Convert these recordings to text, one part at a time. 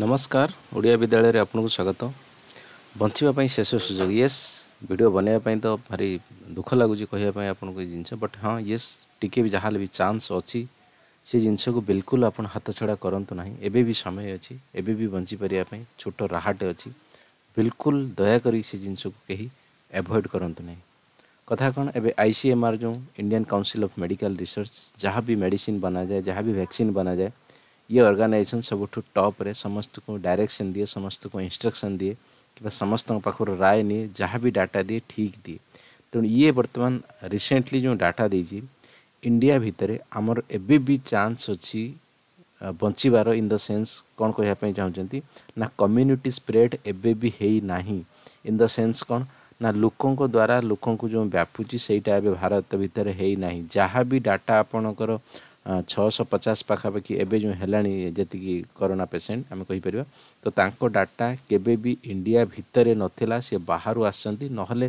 ନମସ୍କାର ଓଡ଼ିଆ ବିଦ୍ୟାଳୟରେ ଆପଣଙ୍କୁ ସ୍ୱାଗତ ବଞ୍ଚିବା ପାଇଁ ଶେଷ ସୁଯୋଗ ୟେସ୍ ଭିଡ଼ିଓ ବନେଇବା ପାଇଁ ତ ଭାରି ଦୁଃଖ ଲାଗୁଛି କହିବା ପାଇଁ ଆପଣଙ୍କୁ ଏ ଜିନିଷ ବଟ୍ ହଁ ୟେସ୍ ଟିକେ ବି ଯାହା ହେଲେ ବି ଚାନ୍ସ ଅଛି ସେ ଜିନିଷକୁ ବିଲକୁଲ ଆପଣ ହାତ ଛଡ଼ା କରନ୍ତୁ ନାହିଁ ଏବେ ବି ସମୟ ଅଛି ଏବେ ବି ବଞ୍ଚିପାରିବା ପାଇଁ ଛୋଟ ରାହାଟେ ଅଛି ବିଲକୁଲ ଦୟାକରି ସେ ଜିନିଷକୁ କେହି ଆଭଏଡ଼ କରନ୍ତୁ ନାହିଁ କଥା କ'ଣ ଏବେ ଆଇ ସି ଏମ୍ ଆର୍ ଯେଉଁ Indian council of medical research ଯାହା ବି ମେଡ଼ିସିନ୍ ବନାଯାଏ ଯାହା ବି ଭ୍ୟାକ୍ସିନ୍ ବନାଯାଏ ये अर्गानाइजेसन सब टॉप समस्त को डायरेक्शन दिए समस्त को इंस्ट्रक्शन दिए कि समस्त पाखर राय निए जहाँ भी डाटा दिए ठीक दिए तेणु तो ये बर्तमान रिसेंटली जो डाटा दे इंडिया भितर आमर एबी चान्स अच्छी बचार इन द सेन्स कौन कह चाहते ना कम्युनिटी स्प्रेड एबना इन देंस कौन ना लोकों द्वारा लोक जो व्यापुच्छे से भारत भितर है जहाँ भी डाटा आपणकर ଛଅଶହ ପଚାଶ ପାଖାପାଖି ଏବେ ଯେଉଁ ହେଲାଣି ଯେତିକି କରୋନା ପେସେଣ୍ଟ ଆମେ କହିପାରିବା ତ ତାଙ୍କ ଡାଟା କେବେ ବି ଇଣ୍ଡିଆ ଭିତରେ ନଥିଲା ସେ ବାହାରୁ ଆସିଛନ୍ତି ନହେଲେ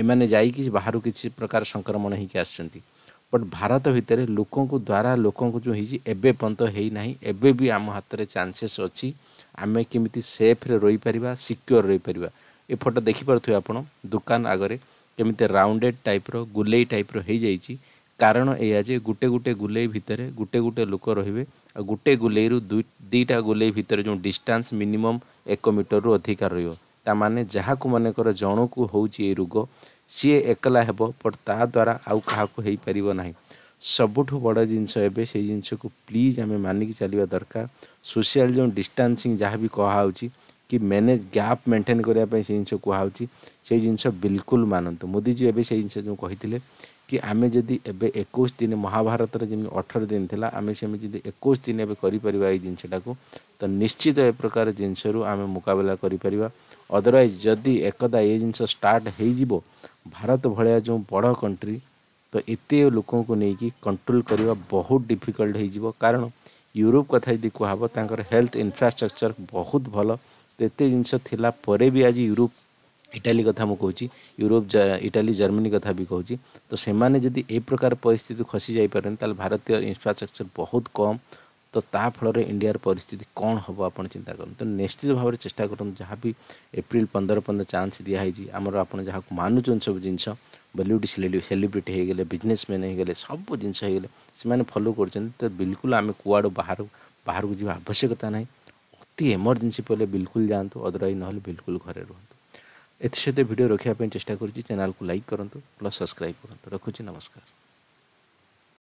ଏମାନେ ଯାଇକି ବାହାରୁ କିଛି ପ୍ରକାର ସଂକ୍ରମଣ ହେଇକି ଆସିଛନ୍ତି ବଟ୍ ଭାରତ ଭିତରେ ଲୋକଙ୍କ ଦ୍ୱାରା ଲୋକଙ୍କୁ ଯେଉଁ ହେଇଛି ଏବେ ପର୍ଯ୍ୟନ୍ତ ହେଇନାହିଁ ଏବେ ବି ଆମ ହାତରେ ଚାନ୍ସେସ୍ ଅଛି ଆମେ କେମିତି ସେଫ୍ରେ ରହିପାରିବା ସିକ୍ୟୋର୍ ରହିପାରିବା ଏ ଫଟୋ ଦେଖିପାରୁଥିବେ ଆପଣ ଦୋକାନ ଆଗରେ କେମିତି ରାଉଣ୍ଡେଡ଼୍ ଟାଇପ୍ର ଗୁଲେଇ ଟାଇପ୍ର ହେଇଯାଇଛି କାରଣ ଏଇଆ ଯେ ଗୋଟେ ଗୋଟେ ଗୁଲେଇ ଭିତରେ ଗୋଟେ ଗୋଟେ ଲୋକ ରହିବେ ଆଉ ଗୋଟେ ଗୁଲେଇରୁ ଦୁଇ ଦୁଇଟା ଗୁଲେଇ ଭିତରେ ଯେଉଁ ଡିଷ୍ଟାନ୍ସ ମିନିମମ୍ ଏକ ମିଟରରୁ ଅଧିକା ରହିବ ତା ମାନେ ଯାହାକୁ ମନେକର ଜଣକୁ ହେଉଛି ଏ ରୋଗ ସିଏ ଏକଲା ହେବ ବଟ୍ ତା ଦ୍ୱାରା ଆଉ କାହାକୁ ହେଇପାରିବ ନାହିଁ ସବୁଠୁ ବଡ଼ ଜିନିଷ ଏବେ ସେଇ ଜିନିଷକୁ ପ୍ଲିଜ୍ ଆମେ ମାନିକି ଚାଲିବା ଦରକାର ସୋସିଆଲ୍ ଯେଉଁ ଡିଷ୍ଟାନ୍ସିଂ ଯାହା ବି କୁହାହେଉଛି କି ମ୍ୟାନେଜ୍ ଗ୍ୟାପ୍ ମେଣ୍ଟେନ୍ କରିବା ପାଇଁ ସେ ଜିନିଷ କୁହାହେଉଛି ସେଇ ଜିନିଷ ବିଲକୁଲ ମାନନ୍ତୁ ମୋଦିଜୀ ଏବେ ସେଇ ଜିନିଷ ଯେଉଁ କହିଥିଲେ କି ଆମେ ଯଦି ଏବେ ଏକୋଇଶ ଦିନ ମହାଭାରତରେ ଯେମିତି ଅଠର ଦିନ ଥିଲା ଆମେ ସେମିତି ଯଦି ଏକୋଇଶ ଦିନ ଏବେ କରିପାରିବା ଏଇ ଜିନିଷଟାକୁ ତ ନିଶ୍ଚିତ ଏ ପ୍ରକାର ଜିନିଷରୁ ଆମେ ମୁକାବିଲା କରିପାରିବା ଅଦରୱାଇଜ୍ ଯଦି ଏକଦା ଏ ଜିନିଷ ଷ୍ଟାର୍ଟ ହେଇଯିବ ଭାରତ ଭଳିଆ ଯେଉଁ ବଡ଼ କଣ୍ଟ୍ରି ତ ଏତେ ଲୋକଙ୍କୁ ନେଇକି କଣ୍ଟ୍ରୋଲ୍ କରିବା ବହୁତ ଡିଫିକଲ୍ଟ ହେଇଯିବ କାରଣ ୟୁରୋପ କଥା ଯଦି କୁହାହେବ ତାଙ୍କର ହେଲ୍ଥ ଇନଫ୍ରାଷ୍ଟ୍ରକ୍ଚର୍ ବହୁତ ଭଲ ଏତେ ଜିନିଷ ଥିଲା ପରେ ବି ଆଜି ୟୁରୋପ ଇଟାଲୀ କଥା ମୁଁ କହୁଛି ୟୁରୋପ ଇଟାଲୀ ଜର୍ମାନୀ କଥା ବି କହୁଛି ତ ସେମାନେ ଯଦି ଏ ପ୍ରକାର ପରିସ୍ଥିତି ଖସି ଯାଇପାରନ୍ତି ତାହେଲେ ଭାରତୀୟ ଇନଫ୍ରାଷ୍ଟ୍ରକ୍ଚର ବହୁତ କମ୍ ତ ତା ଫଳରେ ଇଣ୍ଡିଆର ପରିସ୍ଥିତି କ'ଣ ହେବ ଆପଣ ଚିନ୍ତା କରନ୍ତୁ ତ ନିଶ୍ଚିତ ଭାବରେ ଚେଷ୍ଟା କରନ୍ତୁ ଯାହା ବି ଏପ୍ରିଲ ପନ୍ଦର ପନ୍ଦର ଚାନ୍ସ ଦିଆହେଇଛି ଆମର ଆପଣ ଯାହାକୁ ମାନୁଛନ୍ତି ସବୁ ଜିନିଷ ବଲିଉଡ଼ ସେଲିବ୍ରିଟି ହେଇଗଲେ ବିଜନେସମ୍ୟାନ୍ ହେଇଗଲେ ସବୁ ଜିନିଷ ହେଇଗଲେ ସେମାନେ ଫଲୋ କରୁଛନ୍ତି ତ ବିଲକୁଲ ଆମେ କୁଆଡ଼ୁ ବାହାରୁ ବାହାରକୁ ଯିବା ଆବଶ୍ୟକତା ନାହିଁ ଅତି ଏମର୍ଜେନ୍ସି ପଡ଼ିଲେ ବିଲକୁଲ ଯାଆନ୍ତୁ ଅଦରୱାଇଜ୍ ନହେଲେ ବିଲକୁଲ ଘରେ ରୁହନ୍ତୁ ଏଥିସହିତ ଭିଡ଼ିଓ ରଖିବା ପାଇଁ ଚେଷ୍ଟା କରୁଛି ଚ୍ୟାନେଲ୍କୁ ଲାଇକ୍ କରନ୍ତୁ ପ୍ଲସ୍ ସବସ୍କ୍ରାଇବ୍ କରନ୍ତୁ ରଖୁଛି ନମସ୍କାର